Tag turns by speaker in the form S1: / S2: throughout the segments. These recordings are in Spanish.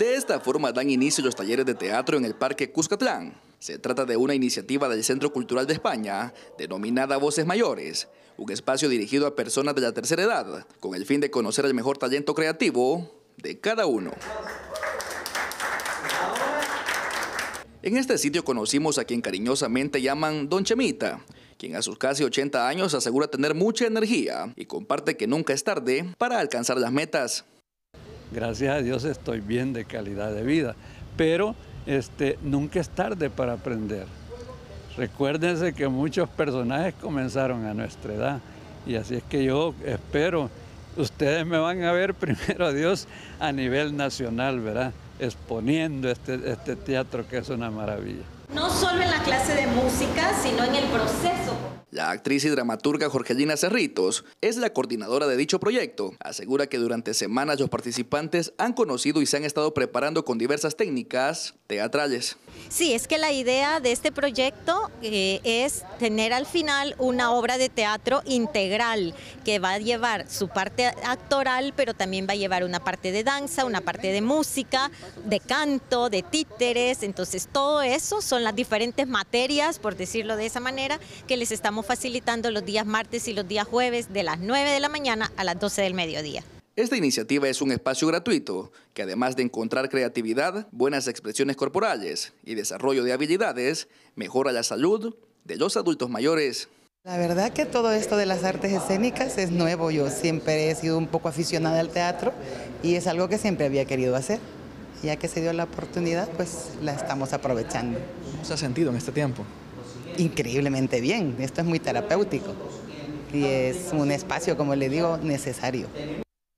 S1: esta forma dan inicio los talleres de teatro en el Parque Cuscatlán. Se trata de una iniciativa del Centro Cultural de España, denominada Voces Mayores, un espacio dirigido a personas de la tercera edad, con el fin de conocer el mejor talento creativo de cada uno. En este sitio conocimos a quien cariñosamente llaman Don Chemita, quien a sus casi 80 años asegura tener mucha energía y comparte que nunca es tarde para alcanzar las metas.
S2: Gracias a Dios estoy bien de calidad de vida, pero este, nunca es tarde para aprender. Recuérdense que muchos personajes comenzaron a nuestra edad y así es que yo espero, ustedes me van a ver primero a Dios a nivel nacional, ¿verdad? Exponiendo este, este teatro que es una maravilla.
S3: No solo en la clase de música, sino en el proceso
S1: la actriz y dramaturga Jorgelina Cerritos es la coordinadora de dicho proyecto. Asegura que durante semanas los participantes han conocido y se han estado preparando con diversas técnicas teatrales.
S3: Sí, es que la idea de este proyecto eh, es tener al final una obra de teatro integral que va a llevar su parte actoral, pero también va a llevar una parte de danza, una parte de música, de canto, de títeres. Entonces todo eso son las diferentes materias, por decirlo de esa manera, que les estamos facilitando los días martes y los días jueves de las 9 de la mañana a las 12 del mediodía.
S1: Esta iniciativa es un espacio gratuito que además de encontrar creatividad, buenas expresiones corporales y desarrollo de habilidades, mejora la salud de los adultos mayores.
S4: La verdad que todo esto de las artes escénicas es nuevo. Yo siempre he sido un poco aficionada al teatro y es algo que siempre había querido hacer. Ya que se dio la oportunidad, pues la estamos aprovechando.
S1: ¿Cómo se ha sentido en este tiempo?
S4: increíblemente bien. Esto es muy terapéutico y es un espacio, como le digo, necesario.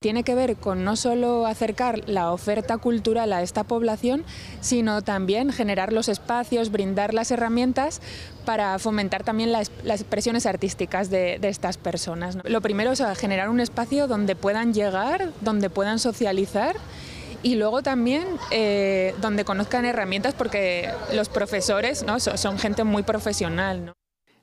S5: Tiene que ver con no solo acercar la oferta cultural a esta población, sino también generar los espacios, brindar las herramientas para fomentar también las, expresiones artísticas de, de, estas personas. Lo primero es generar un espacio donde puedan llegar, donde puedan socializar y luego también eh, donde conozcan herramientas porque los profesores ¿no? son, gente muy profesional.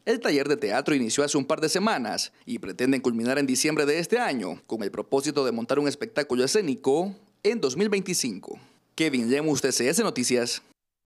S1: El taller de teatro inició hace un par de semanas y pretenden culminar en diciembre de este año con el propósito de montar un espectáculo escénico en 2025. Kevin Lemus, TCS Noticias.